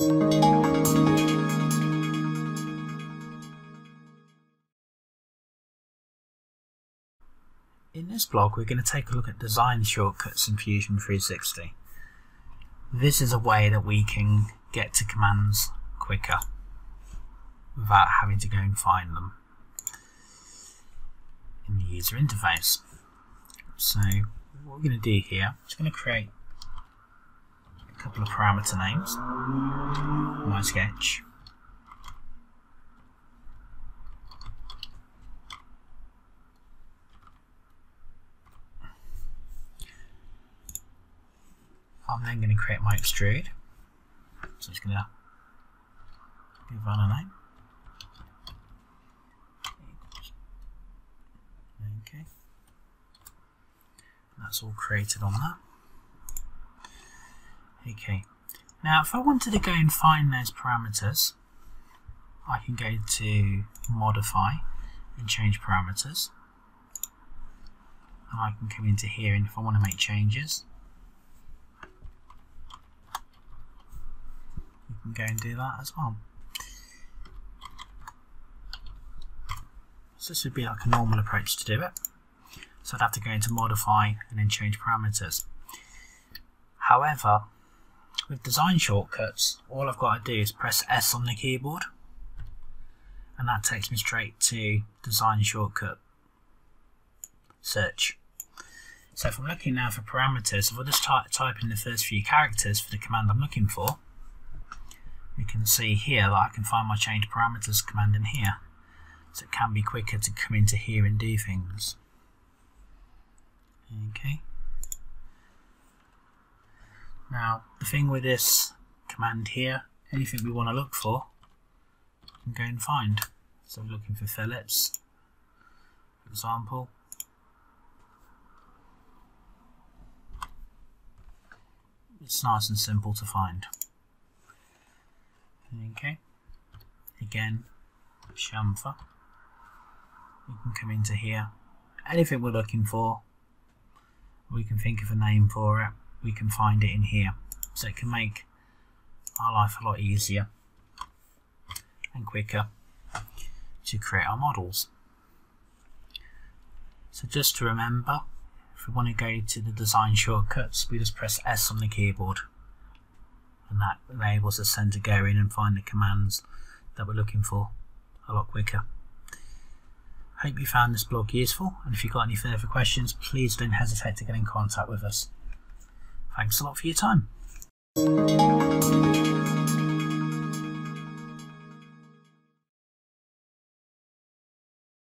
In this blog we're going to take a look at design shortcuts in Fusion 360. This is a way that we can get to commands quicker without having to go and find them in the user interface. So what we're going to do here, I'm just going to create a couple of parameter names, my sketch, I'm then going to create my extrude. So just going to give one a name. Okay. That's all created on that. Okay. Now if I wanted to go and find those parameters, I can go to modify and change parameters. And I can come into here and if I want to make changes, you can go and do that as well. So this would be like a normal approach to do it. So I'd have to go into modify and then change parameters. However, with design shortcuts, all I've got to do is press S on the keyboard and that takes me straight to design shortcut search. So if I'm looking now for parameters, if I just type, type in the first few characters for the command I'm looking for, we can see here that I can find my change parameters command in here. So it can be quicker to come into here and do things. Okay. Now, the thing with this command here, anything we want to look for, we can go and find. So we're looking for fillets, for example. It's nice and simple to find. Okay. Again, chamfer. We can come into here. Anything we're looking for, we can think of a name for it. We can find it in here. So it can make our life a lot easier and quicker to create our models. So just to remember, if we want to go to the design shortcuts, we just press S on the keyboard and that enables us then to go in and find the commands that we're looking for a lot quicker. Hope you found this blog useful and if you've got any further questions please don't hesitate to get in contact with us. Thanks a lot for your time.